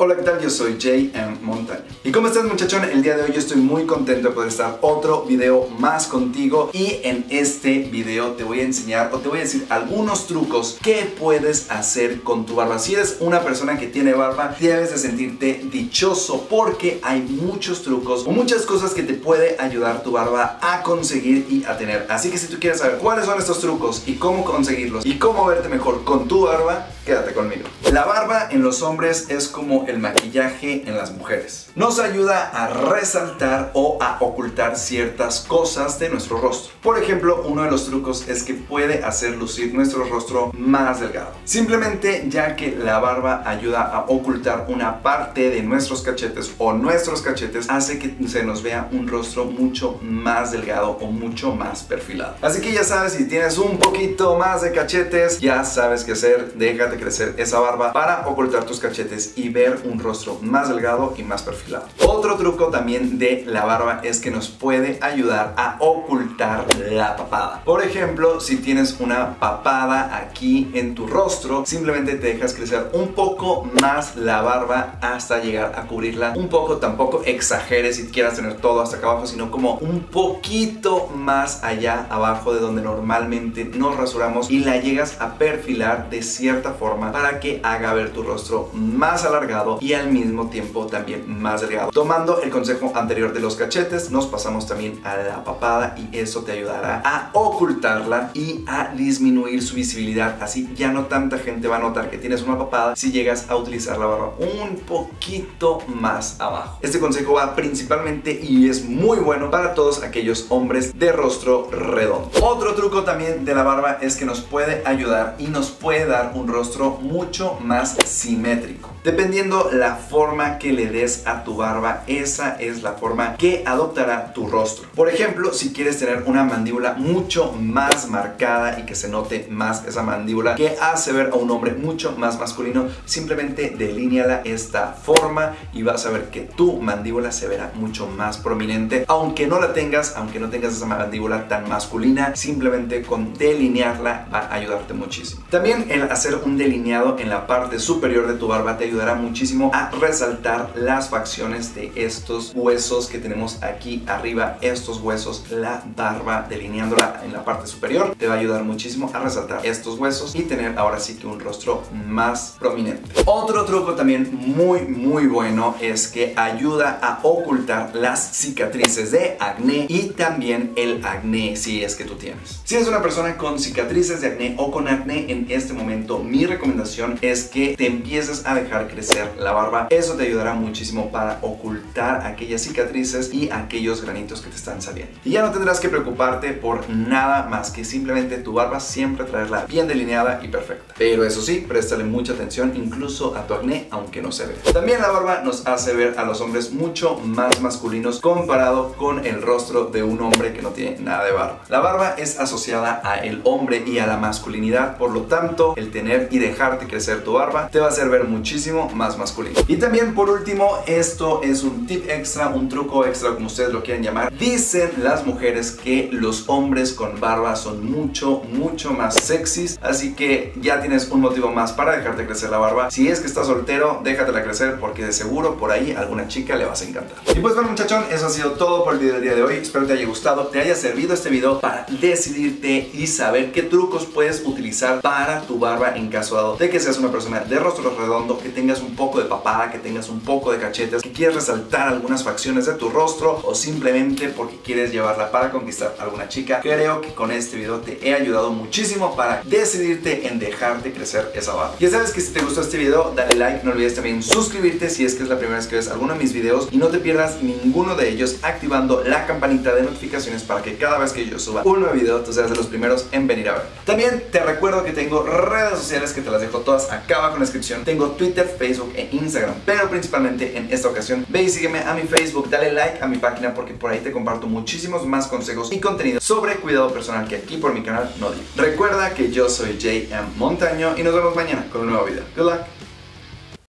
Hola, ¿qué tal? Yo soy JM Montaño. ¿Y cómo estás muchachón? El día de hoy yo estoy muy contento de poder estar otro video más contigo y en este video te voy a enseñar o te voy a decir algunos trucos que puedes hacer con tu barba. Si eres una persona que tiene barba, debes de sentirte dichoso porque hay muchos trucos o muchas cosas que te puede ayudar tu barba a conseguir y a tener. Así que si tú quieres saber cuáles son estos trucos y cómo conseguirlos y cómo verte mejor con tu barba, quédate conmigo. La barba en los hombres es como el maquillaje en las mujeres. Nos ayuda a resaltar o a ocultar ciertas cosas de nuestro rostro. Por ejemplo, uno de los trucos es que puede hacer lucir nuestro rostro más delgado. Simplemente ya que la barba ayuda a ocultar una parte de nuestros cachetes o nuestros cachetes hace que se nos vea un rostro mucho más delgado o mucho más perfilado. Así que ya sabes, si tienes un poquito más de cachetes, ya sabes qué hacer. Déjate crecer esa barba para ocultar tus cachetes y ver un rostro más delgado y más perfilado. Otro truco también de la barba es que nos puede ayudar a ocultar la papada. Por ejemplo, si tienes una papada aquí en tu rostro, simplemente te dejas crecer un poco más la barba hasta llegar a cubrirla un poco. Tampoco exageres si quieras tener todo hasta acá abajo, sino como un poquito más allá abajo de donde normalmente nos rasuramos y la llegas a perfilar de cierta forma para que haga ver tu rostro más alargado y al mismo tiempo también más delgado. Tomando el consejo anterior de los cachetes, nos pasamos también a la papada y eso te ayudará a ocultarla y a disminuir su visibilidad. Así ya no tanta gente va a notar que tienes una papada si llegas a utilizar la barba un poquito más abajo. Este consejo va principalmente y es muy bueno para todos aquellos hombres de rostro redondo. Otro truco también de la barba es que nos puede ayudar y nos puede dar un rostro mucho más simétrico. Dependiendo la forma que le des a tu barba, esa es la forma que adoptará tu rostro. Por ejemplo, si quieres tener una mandíbula mucho más marcada y que se note más esa mandíbula que hace ver a un hombre mucho más masculino, simplemente delíneala esta forma y vas a ver que tu mandíbula se verá mucho más prominente. Aunque no la tengas, aunque no tengas esa mandíbula tan masculina, simplemente con delinearla va a ayudarte muchísimo. También el hacer un delineado en la parte superior de tu barba te ayudará muchísimo a resaltar las facciones de estos huesos que tenemos aquí arriba, estos huesos, la barba delineándola en la parte superior, te va a ayudar muchísimo a resaltar estos huesos y tener ahora sí que un rostro más prominente. Otro truco también muy muy bueno es que ayuda a ocultar las cicatrices de acné y también el acné si es que tú tienes. Si eres una persona con cicatrices de acné o con acné en este momento, mi recomendación es que te empieces a dejar crecer la barba. Eso te ayudará muchísimo para ocultar aquellas cicatrices y aquellos granitos que te están saliendo. Y ya no tendrás que preocuparte por nada más que simplemente tu barba siempre traerla bien delineada y perfecta. Pero eso sí, préstale mucha atención incluso a tu acné, aunque no se ve. También la barba nos hace ver a los hombres mucho más masculinos comparado con el rostro de un hombre que no tiene nada de barba. La barba es asociada a el hombre y a la masculinidad, por lo tanto, el tener y dejarte crecer tu barba te va a hacer ver muchísimo más masculino y también por último, esto es un tip extra, un truco extra, como ustedes lo quieran llamar. Dicen las mujeres que los hombres con barba son mucho, mucho más sexys. Así que ya tienes un motivo más para dejarte crecer la barba. Si es que estás soltero, déjatela crecer porque de seguro por ahí alguna chica le vas a encantar. Y pues bueno muchachón, eso ha sido todo por el video del día de hoy. Espero te haya gustado, te haya servido este video para decidirte y saber qué trucos puedes utilizar para tu barba en caso dado de que seas una persona de rostro redondo, que tengas un poco de papada, que tengas un poco de cachetes, que quieres resaltar algunas facciones de tu rostro o simplemente porque quieres llevarla para conquistar alguna chica, creo que con este video te he ayudado muchísimo para decidirte en dejarte crecer esa barba. Ya sabes que si te gustó este video, dale like, no olvides también suscribirte si es que es la primera vez que ves alguno de mis videos y no te pierdas ninguno de ellos activando la campanita de notificaciones para que cada vez que yo suba un nuevo video tú seas de los primeros en venir a ver. También te recuerdo que tengo redes sociales que te las dejo todas acá abajo en la descripción. Tengo Twitter, Facebook e Instagram, pero principalmente en esta ocasión ve y sígueme a mi Facebook, dale like a mi página porque por ahí te comparto muchísimos más consejos y contenido sobre cuidado personal que aquí por mi canal no digo. Recuerda que yo soy JM Montaño y nos vemos mañana con un nuevo video. Good luck.